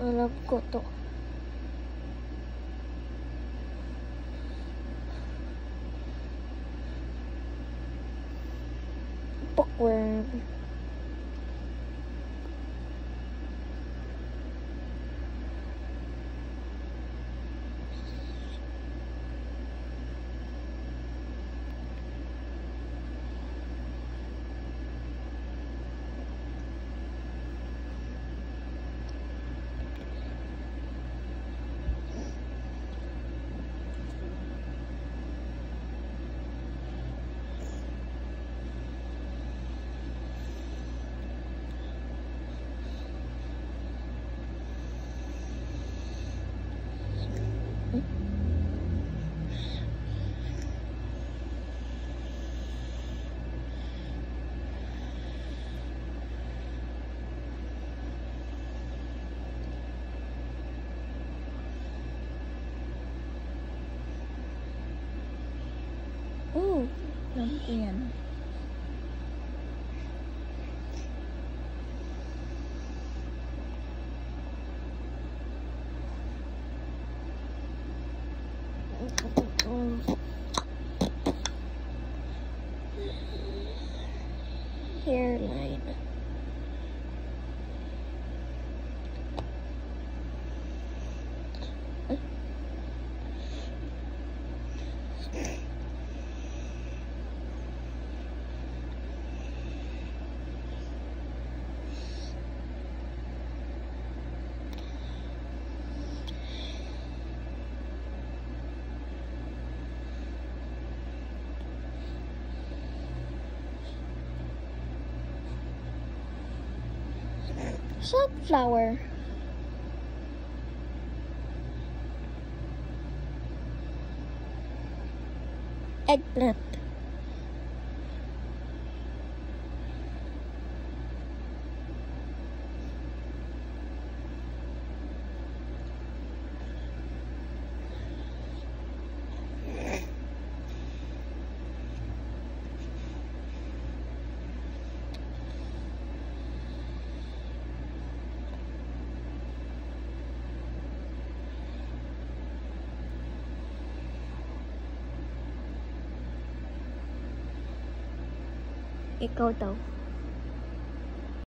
Alam ko to. Bookworm. Ko. Hairline. Sunflower. Eggplant. 一高头